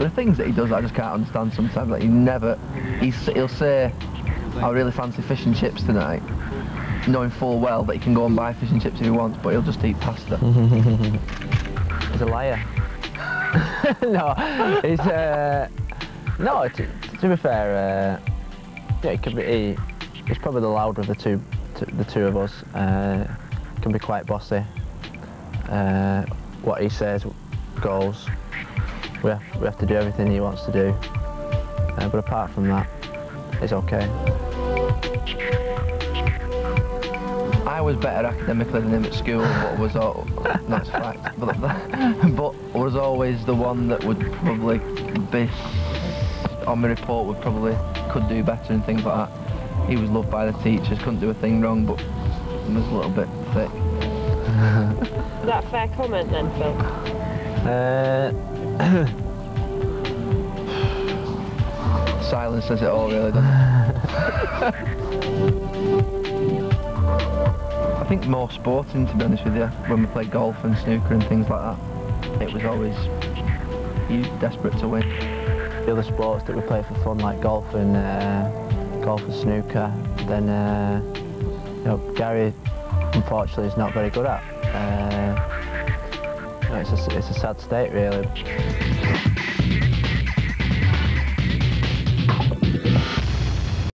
There are things that he does that I just can't understand sometimes. Like he never, he's, he'll say, I really fancy fish and chips tonight, knowing full well that he can go and buy fish and chips if he wants, but he'll just eat pasta. He's a liar. no, he's uh, no. To, to be fair, uh, yeah, he could be. He, he's probably the louder of the two, the two of us. Uh, can be quite bossy. Uh, what he says goes. We have, we have to do everything he wants to do. Uh, but apart from that, it's okay. I was better academically than him at school, but was all, that's a fact. But, but was always the one that would probably be on my report would probably could do better and things like that. He was loved by the teachers, couldn't do a thing wrong, but was a little bit thick. Is that a fair comment then, Phil? Uh, Silence says it all, really, doesn't it? I think more sporting, to be honest with you, when we played golf and snooker and things like that. It was always you desperate to win. the other sports that we play for fun, like golf and uh, golf and snooker, then uh, you know Gary, unfortunately, is not very good at. Uh, it's a, it's a sad state, really.